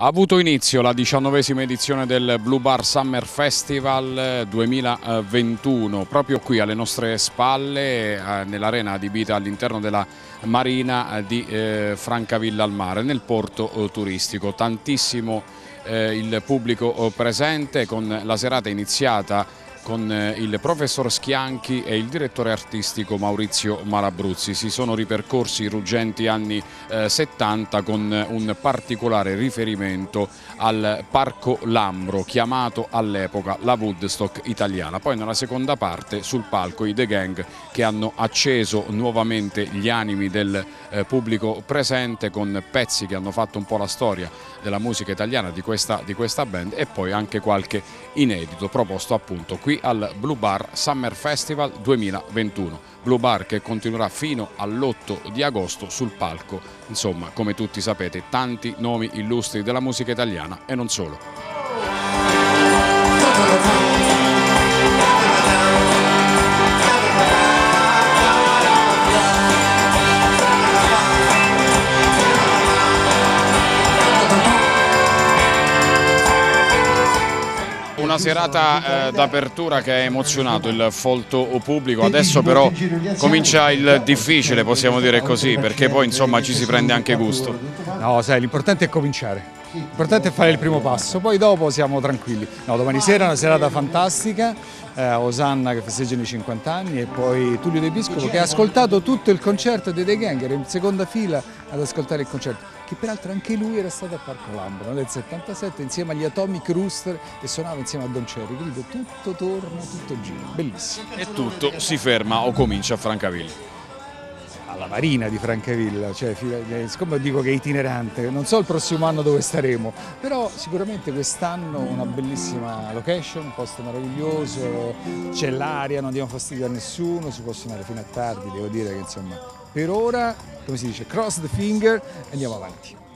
Ha avuto inizio la diciannovesima edizione del Blue Bar Summer Festival 2021, proprio qui alle nostre spalle, eh, nell'arena adibita all'interno della marina di eh, Francavilla al Mare, nel porto eh, turistico. Tantissimo il pubblico presente con la serata iniziata con eh, il professor Schianchi e il direttore artistico Maurizio Malabruzzi. Si sono ripercorsi i ruggenti anni eh, 70 con un particolare riferimento al Parco Lambro, chiamato all'epoca la Woodstock italiana. Poi nella seconda parte sul palco i The Gang che hanno acceso nuovamente gli animi del eh, pubblico presente con pezzi che hanno fatto un po' la storia della musica italiana di questa, di questa band e poi anche qualche inedito proposto appunto qui al Blue Bar Summer Festival 2021. Blue Bar che continuerà fino all'8 di agosto sul palco, insomma come tutti sapete tanti nomi illustri della musica italiana e non solo. Una serata eh, d'apertura che ha emozionato il folto pubblico, adesso però comincia il difficile, possiamo dire così, perché poi insomma ci si prende anche gusto. No, sai, l'importante è cominciare. L'importante è fare il primo passo, poi dopo siamo tranquilli. No, domani sera è una serata fantastica, eh, Osanna che festeggiano i 50 anni e poi Tullio De Piscopo che ha ascoltato tutto il concerto dei The Gang, in seconda fila ad ascoltare il concerto, che peraltro anche lui era stato a Parco Lambro nel 77 insieme agli Atomic Rooster e suonava insieme a Don Cherry, quindi tutto torna, tutto gira, bellissimo. E tutto si ferma o comincia a Francavilla alla Marina di Francavilla, cioè, eh, siccome dico che è itinerante, non so il prossimo anno dove staremo, però sicuramente quest'anno una bellissima location, un posto meraviglioso, c'è l'aria, non diamo fastidio a nessuno, si può suonare fino a tardi, devo dire che insomma per ora, come si dice, cross the finger e andiamo avanti.